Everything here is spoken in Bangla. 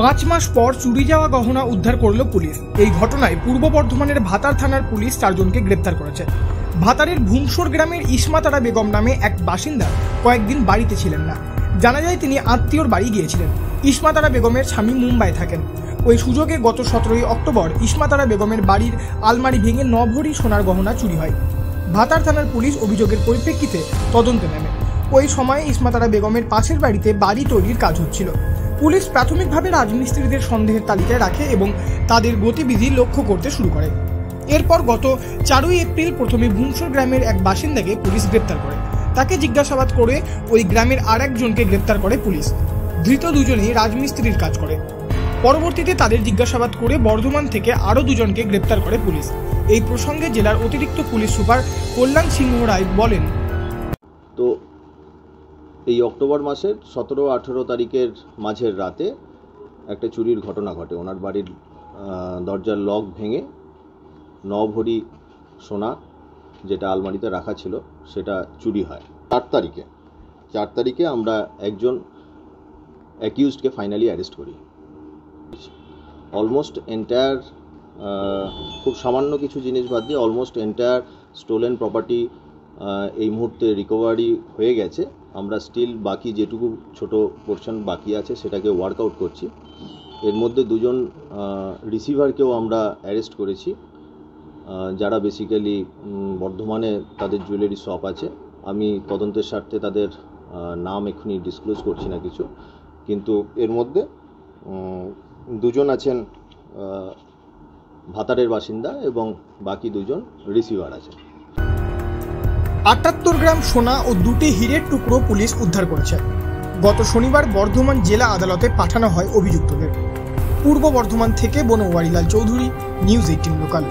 পাঁচ মাস পর চুরি যাওয়া গহনা উদ্ধার করল পুলিশ। এই ঘটনায় পূর্ব বর্ধমানের ভাতার থানার পুলিশ চারজনকে গ্রেপ্তার করেছে। ভাতারের ভুমসর গ্রামের ইসমাতারা বেগম নামে এক বাসিন্দা কয়েকদিন বাড়িতে ছিলেন না। জানা যায় তিনি আত্মীয়র বাড়ি গিয়েছিলেন। ইসমাতারা বেগমের স্বামী মুম্বাই থাকেন। ওই সুযোগে গত সতেরোই অক্টোবর ইসমাতারা বেগমের বাড়ির আলমারি ভেঙে ন ভরি সোনার গহনা চুরি হয়। ভাতার থানার পুলিশ অভিযোগের পরিপ্রেক্ষিতে তদন্তে নেমে। ওই সময়ে ইসমাতারা বেগমের পাশের বাড়িতে বাড়ি তৈরির কাজ হচ্ছিল। পুলিশ প্রাথমিকভাবে রাজমিস্ত্রিদের সন্দেহের তালিকায় রাখে এবং তাদের গতিবিধি লক্ষ্য করতে শুরু করে। এরপর গত চারই এপ্রিল প্রথমে ভুমসর গ্রামের এক বাসিন্দাকে পুলিশ গ্রেপ্তার করে। তাকে জিজ্ঞাসাবাদ করে ওই গ্রামের আর একজনকে গ্রেপ্তার করে পুলিশ। ধৃত দুজনেই রাজমিস্ত্রির কাজ করে। পরবর্তীতে তাদের জিজ্ঞাসাবাদ করে বর্ধমান থেকে আরও দুজনকে গ্রেপ্তার করে পুলিশ। এই প্রসঙ্গে জেলার অতিরিক্ত পুলিশ সুপার কল্যাণ সিংহ রায় বলেন এই অক্টোবর মাসের সতেরো আঠেরো তারিখের মাঝের রাতে একটা চুরির ঘটনা ঘটে। ওনার বাড়ির দরজার লক ভেঙে ন ভরি সোনা যেটা আলমারিতে রাখা ছিল, সেটা চুরি হয়। চার তারিখে চার তারিখে আমরা একজন অ্যাকিউজডকে ফাইনালি অ্যারেস্ট করি। অলমোস্ট এন্টায়ার খুব সামান্য কিছু জিনিস বাদ দিয়ে অলমোস্ট এন্টায়ার স্টোলেন প্রপার্টি এই মুহূর্তে রিকভারি হয়ে গেছে। আমরা স্টিল বাকি যেটুকু ছোট পোর্শন বাকি আছে, সেটাকে ওয়ার্কআউট করছি। এর মধ্যে দুজন রিসিভারকেও আমরা অ্যারেস্ট করেছি। যারা বেসিক্যালি বর্ধমানে তাদের জুয়েলারি শপ আছে। আমি তদন্তের স্বার্থে তাদের নাম এক্ষুনি ডিসক্লোজ করছি না কিছু। কিন্তু এর মধ্যে দুজন আছেন ভাতারের বাসিন্দা এবং বাকি দুজন রিসিভার আছেন। আটাত্তর গ্রাম সোনা ও দুটি হীরের টুকরো পুলিশ উদ্ধার করেছে। গত শনিবার বর্ধমান জেলা আদালতে পাঠানো হয় অভিযুক্তদের। পূর্ব বর্ধমান থেকে Banwarilal Chowdhury, news eighteen local.